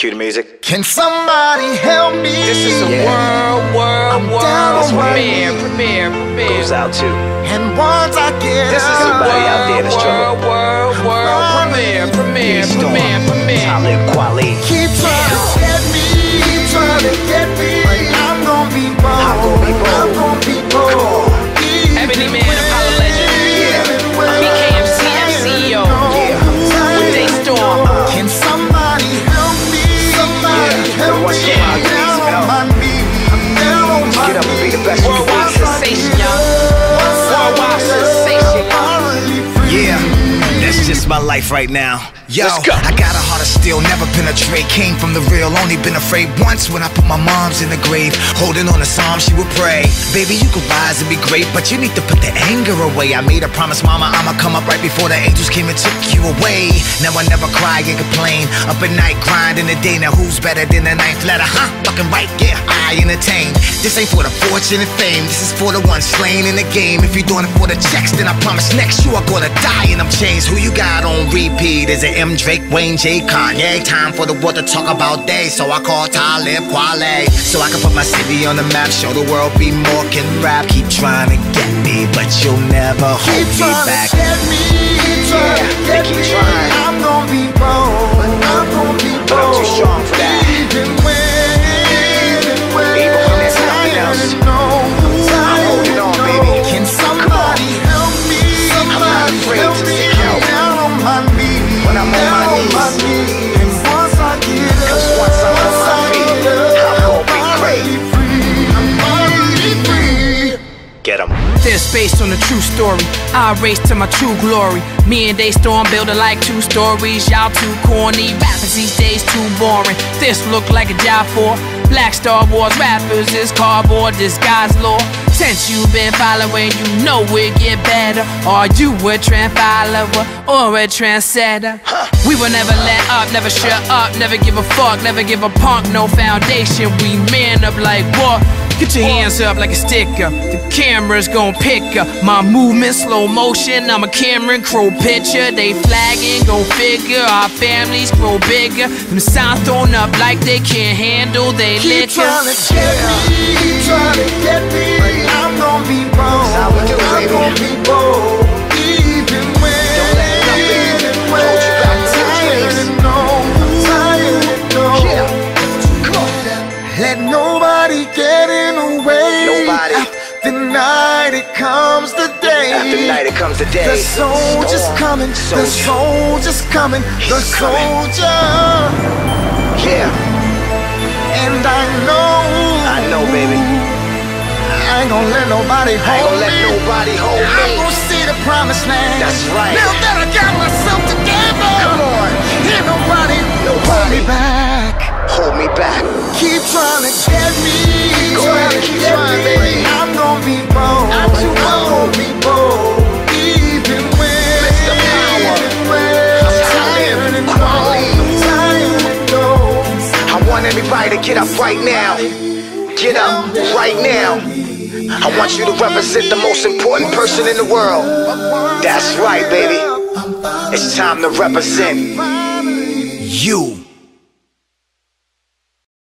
Cue the music. Can somebody help me? This is a Yeah. world, world, I'm world down on my premiere, knees. premiere, premiere. Goes out to And once I get This is a up, Somebody out there that's world, world, world, world premiere, premiere, Storm, premiere, life right now. Yo, go. I got a heart of steel, never penetrate. Came from the real, only been afraid once when I put my mom's in the grave. Holding on to psalm, she would pray. Baby, you could rise and be great, but you need to put the anger away. I made a promise, mama, I'ma come up right before the angels came and took you away. Now I never cry and complain. Up at night, grind in the day. Now who's better than the ninth letter? Huh? Fucking right, yeah, I entertain. This ain't for the fortune and fame. This is for the one slain in the game. If you're doing it for the checks, then I promise next you are gonna die in them chains. Who you got on repeat? Is it M Drake, Wayne J, Kanye? Time for the world to talk about day, so I call Talib Kweli. So I can put my city on the map, show the world be more can rap. Keep trying to get me, but you'll never hold Keep me back. Based on a true story. I race to my true glory. Me and DeStorm building like two stories. Y'all too corny. Rappers these days too boring. This look like a job for Black Star Wars rappers. This cardboard disguise lore. Since you've been following, you know it get better. Are you a trend follower or a trendsetter? We will never let up, never shut up, never give a fuck, never give a punk no foundation. We man up like what? Get your hands up like a sticker. The camera's gon' pick up my movement, slow motion. I'm a Cameron Crowe picture. They flagging, go figure. Our families grow bigger. Them signs thrown up like they can't handle they Keep liquor. trying to get me, keep trying to get me. Night it comes the day. After night, it comes the day. The soldier's Storm. coming. The Soldier. soldier's coming. The He's coming. soldier. Yeah, And I know. I know, baby. I ain't gonna let nobody hold I ain't gonna let nobody hold I'm me. gonna see the promised land. That's right. Now that I got myself up right now. Get up right now. I want you to represent the most important person in the world. That's right, baby. It's time to represent. You.